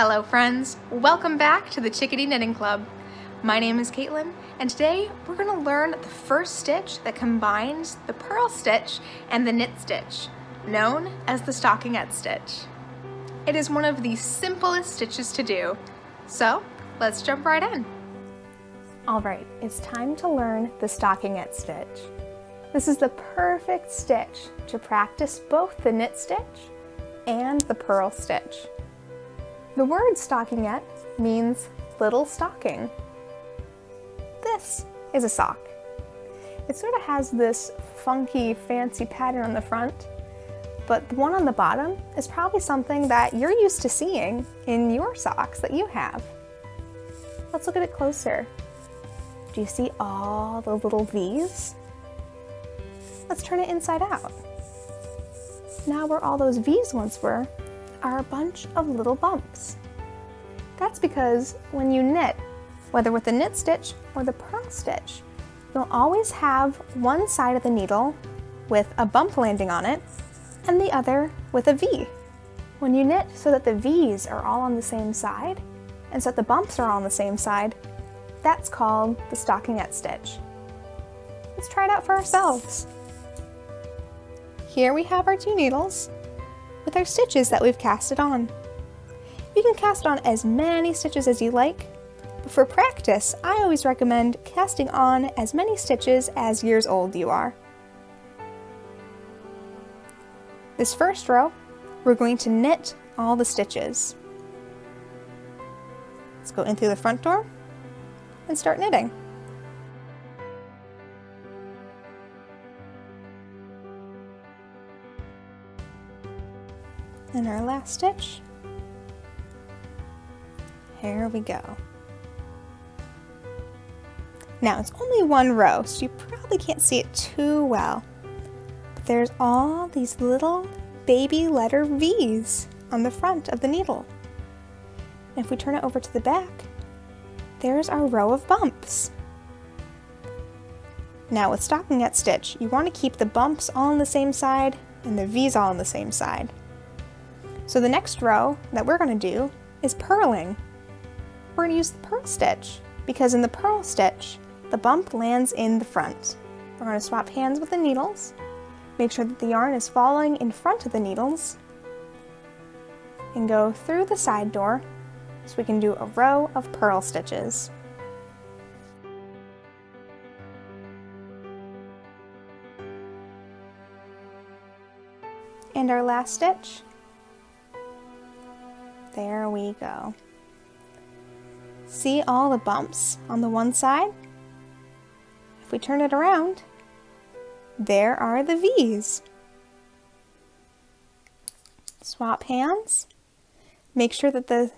Hello friends, welcome back to the Chickadee Knitting Club. My name is Caitlin and today we're going to learn the first stitch that combines the purl stitch and the knit stitch, known as the stockinette stitch. It is one of the simplest stitches to do, so let's jump right in. Alright, it's time to learn the stockinette stitch. This is the perfect stitch to practice both the knit stitch and the purl stitch. The word stockinette means little stocking. This is a sock. It sort of has this funky, fancy pattern on the front, but the one on the bottom is probably something that you're used to seeing in your socks that you have. Let's look at it closer. Do you see all the little V's? Let's turn it inside out. Now where all those V's once were, are a bunch of little bumps. That's because when you knit, whether with the knit stitch or the purl stitch, you'll always have one side of the needle with a bump landing on it and the other with a V. When you knit so that the V's are all on the same side and so that the bumps are all on the same side, that's called the stockinette stitch. Let's try it out for ourselves. Here we have our two needles with our stitches that we've casted on. You can cast on as many stitches as you like, but for practice, I always recommend casting on as many stitches as years old you are. This first row, we're going to knit all the stitches. Let's go in through the front door and start knitting. In our last stitch. Here we go. Now it's only one row, so you probably can't see it too well. But there's all these little baby letter V's on the front of the needle. And if we turn it over to the back, there's our row of bumps. Now with stockinette stitch, you want to keep the bumps all on the same side and the V's all on the same side. So the next row that we're going to do is purling. We're going to use the purl stitch because in the purl stitch, the bump lands in the front. We're going to swap hands with the needles, make sure that the yarn is falling in front of the needles, and go through the side door so we can do a row of purl stitches. And our last stitch there we go. See all the bumps on the one side? If we turn it around, there are the V's. Swap hands. Make sure that the,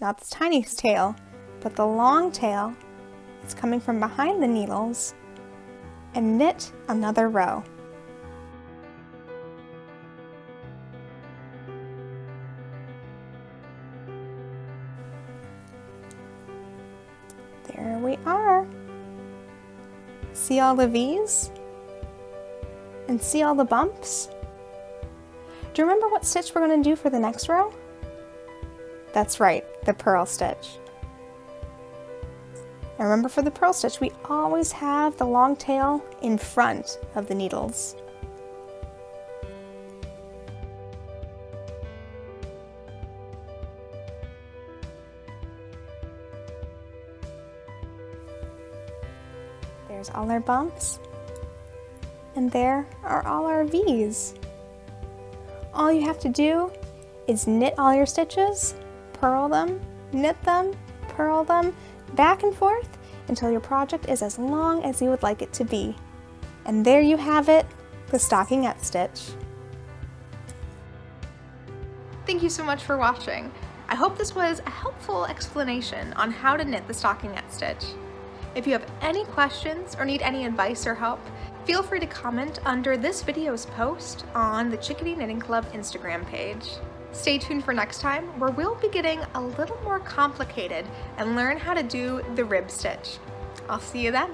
not the tiniest tail, but the long tail is coming from behind the needles and knit another row. Are. See all the V's? And see all the bumps? Do you remember what stitch we're going to do for the next row? That's right, the purl stitch. And remember for the purl stitch, we always have the long tail in front of the needles. There's all our bumps. And there are all our V's. All you have to do is knit all your stitches, purl them, knit them, purl them, back and forth until your project is as long as you would like it to be. And there you have it, the stockinette stitch. Thank you so much for watching. I hope this was a helpful explanation on how to knit the stockinette stitch. If you have any questions or need any advice or help, feel free to comment under this video's post on the Chickadee Knitting Club Instagram page. Stay tuned for next time where we'll be getting a little more complicated and learn how to do the rib stitch. I'll see you then.